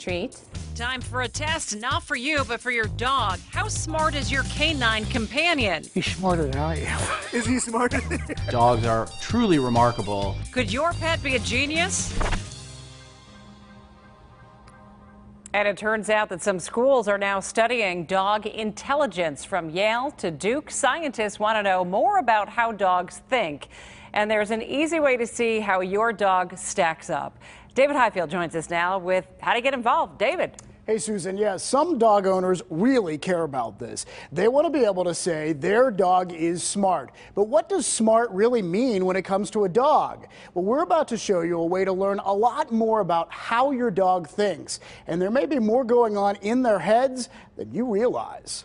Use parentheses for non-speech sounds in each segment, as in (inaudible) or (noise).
Treat. Time for a test, not for you, but for your dog. How smart is your canine companion? He's smarter than I am. (laughs) Is he smarter than Dogs are truly remarkable. Could your pet be a genius? And it turns out that some schools are now studying dog intelligence. From Yale to Duke, scientists want to know more about how dogs think. And there's an easy way to see how your dog stacks up. David Highfield joins us now with how to get involved. David. Hey, Susan, yeah, some dog owners really care about this. They want to be able to say their dog is smart. But what does smart really mean when it comes to a dog? Well, we're about to show you a way to learn a lot more about how your dog thinks. And there may be more going on in their heads than you realize.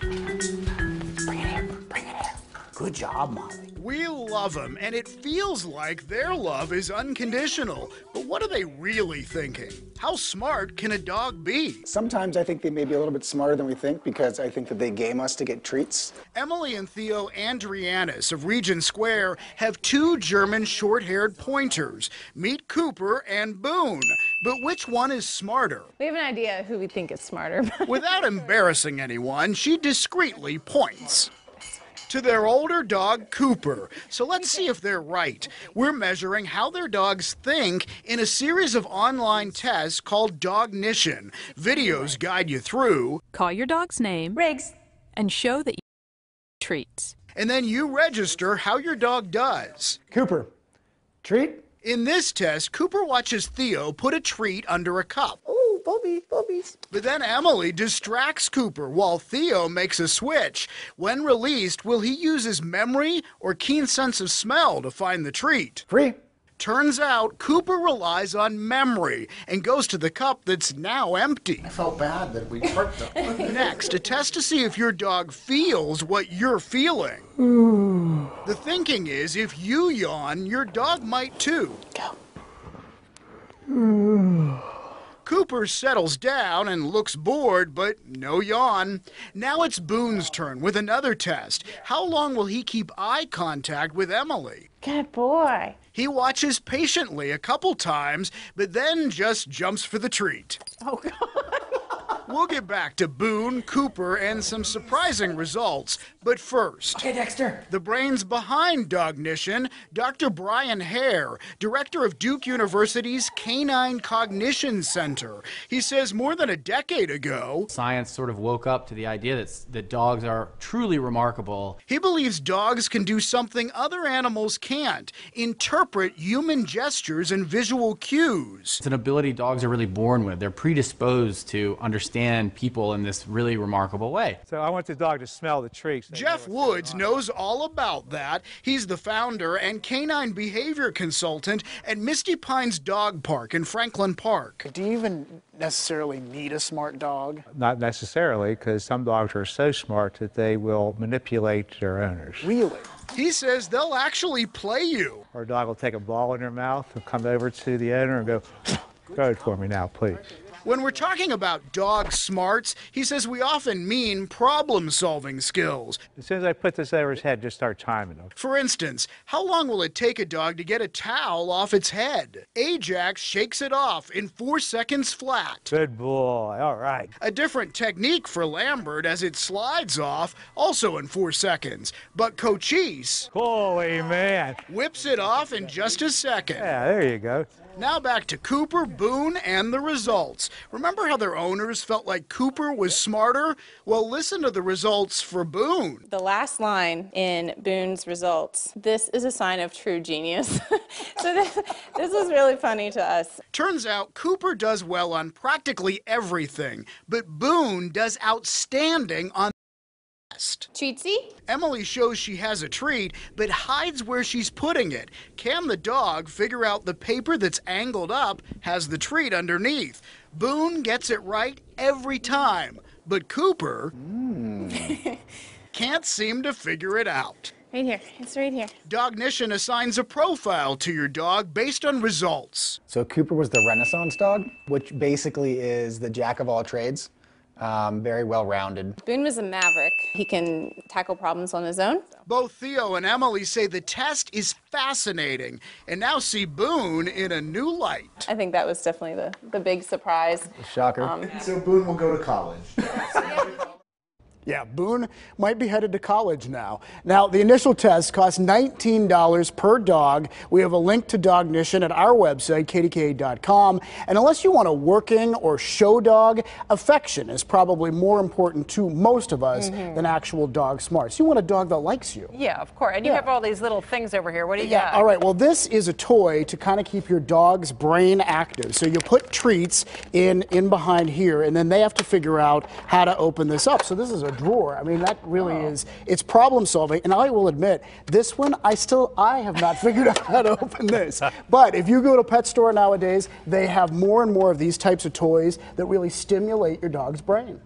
Bring it here, bring it here. Good job, Molly. We love them, and it feels like their love is unconditional. But what are they really thinking? How smart can a dog be? Sometimes I think they may be a little bit smarter than we think because I think that they game us to get treats. Emily and Theo Andrianis of Regent Square have two German short haired pointers. Meet Cooper and Boone. But which one is smarter? We have an idea who we think is smarter. (laughs) Without embarrassing anyone, she discreetly points to their older dog, Cooper. So let's see if they're right. We're measuring how their dogs think in a series of online tests called Dognition. Videos guide you through. Call your dog's name, Riggs, and show that you treats. And then you register how your dog does. Cooper, treat? In this test, Cooper watches Theo put a treat under a cup. Oh, Bobby, Bobby's. But then Emily distracts Cooper while Theo makes a switch. When released, will he use his memory or keen sense of smell to find the treat? Free. Turns out Cooper relies on memory and goes to the cup that's now empty. I felt bad that we tricked them. (laughs) Next, a test to see if your dog feels what you're feeling. the thinking is if you yawn, your dog might too. Cooper settles down and looks bored, but no yawn. Now it's Boone's turn with another test. How long will he keep eye contact with Emily? good boy. He watches patiently a couple times, but then just jumps for the treat. Oh, God. We'll get back to Boone, Cooper, and some surprising results. But first, okay, Dexter. the brains behind Dognition, Dr. Brian Hare, director of Duke University's Canine Cognition Center. He says more than a decade ago, Science sort of woke up to the idea that, that dogs are truly remarkable. he believes dogs can do something other animals can't interpret human gestures and visual cues. It's an ability dogs are really born with. They're predisposed to understand people in this really remarkable way. So I want the dog to smell the treats. They Jeff know Woods knows all about that. He's the founder and canine behavior consultant at Misty Pines Dog Park in Franklin Park. Do you even necessarily need a smart dog? Not necessarily, because some dogs are so smart that they will manipulate their owners. Really? He says they'll actually play you. Our dog will take a ball in her mouth and come over to the owner and go, throw it for me now, please. When we're talking about dog smarts, he says we often mean problem solving skills. As soon as I put this over his head, just start timing him. For instance, how long will it take a dog to get a towel off its head? Ajax shakes it off in four seconds flat. Good boy. All right. A different technique for Lambert as it slides off, also in four seconds. But Cochise Holy man. whips it off in just a second. Yeah, there you go. Now back to Cooper, Boone, and the results. Remember how their owners felt like Cooper was smarter? Well, listen to the results for Boone. The last line in Boone's results this is a sign of true genius. (laughs) so this, this was really funny to us. Turns out Cooper does well on practically everything, but Boone does outstanding on the. Treatsy? Emily shows she has a treat, but hides where she's putting it. Can the dog figure out the paper that's angled up has the treat underneath? Boone gets it right every time, but Cooper hmm. (laughs) can't seem to figure it out. Right here. It's right here. Dognition assigns a profile to your dog based on results. So Cooper was the Renaissance dog, which basically is the jack of all trades. Um, very well rounded. Boone was a maverick. He can tackle problems on his own. Both Theo and Emily say the test is fascinating and now see Boone in a new light. I think that was definitely the, the big surprise. Shocker. So Boone will go to college. (laughs) Yeah, Boone might be headed to college now. Now, the initial test costs $19 per dog. We have a link to Dognition at our website, kdka.com. And unless you want a working or show dog, affection is probably more important to most of us mm-hmm. than actual dog smarts. You want a dog that likes you. Yeah, of course. And you Yeah. have all these little things over here. What do you Yeah, got? all right. Well, this is a toy to kind of keep your dog's brain active. So you put treats in in behind here, and then they have to figure out how to open this up. So this is a drawer. I mean, that really is it's problem solving. And I will admit, this one I still I have not (laughs) figured out how to open this. But if you go to a pet store nowadays, they have more and more of these types of toys that really stimulate your dog's brain.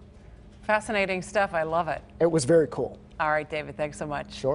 Fascinating stuff. I love it. It was very cool. All right, David, thanks so much. Sure.